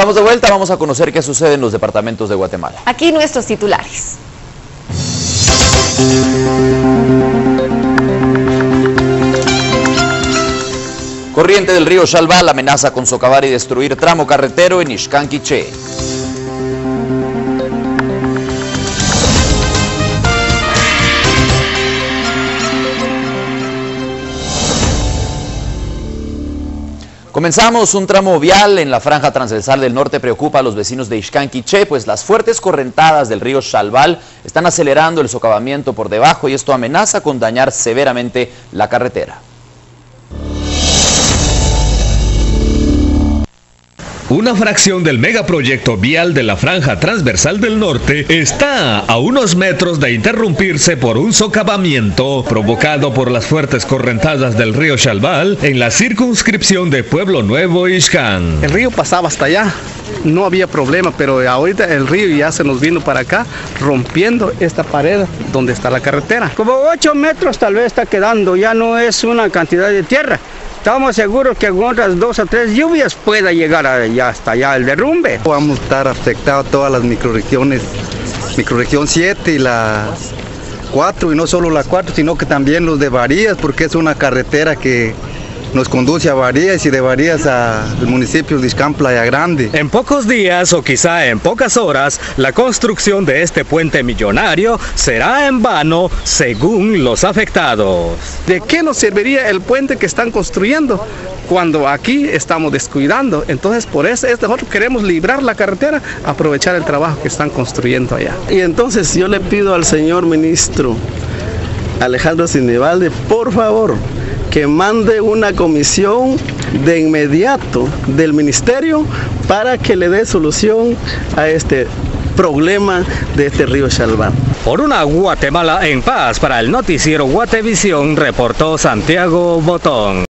Estamos de vuelta, vamos a conocer qué sucede en los departamentos de Guatemala. Aquí nuestros titulares. Corriente del río Chalval amenaza con socavar y destruir tramo carretero en Ixcanquiché. Comenzamos un tramo vial en la franja transversal del norte preocupa a los vecinos de Ixcanquiché, pues las fuertes correntadas del río Chalval están acelerando el socavamiento por debajo y esto amenaza con dañar severamente la carretera. Una fracción del megaproyecto vial de la franja transversal del norte está a unos metros de interrumpirse por un socavamiento provocado por las fuertes correntadas del río Chalval en la circunscripción de Pueblo Nuevo Ixcán. El río pasaba hasta allá, no había problema, pero ahorita el río ya se nos vino para acá rompiendo esta pared donde está la carretera. Como 8 metros tal vez está quedando, ya no es una cantidad de tierra. Estamos seguros que con otras dos o tres lluvias pueda llegar allá, hasta allá el derrumbe. Vamos a estar afectados todas las microregiones, microregión 7 y la 4, y no solo la 4, sino que también los de Varías, porque es una carretera que nos conduce a Varías y de Varías al municipio de Iscán Playa Grande. En pocos días o quizá en pocas horas, la construcción de este puente millonario será en vano según los afectados. ¿De qué nos serviría el puente que están construyendo? cuando aquí estamos descuidando. Entonces, por eso es nosotros queremos librar la carretera, aprovechar el trabajo que están construyendo allá. Y entonces yo le pido al señor ministro Alejandro Sindivalde, por favor, que mande una comisión de inmediato del ministerio para que le dé solución a este problema de este río Chalván. Por una Guatemala en paz para el noticiero Guatevisión, reportó Santiago Botón.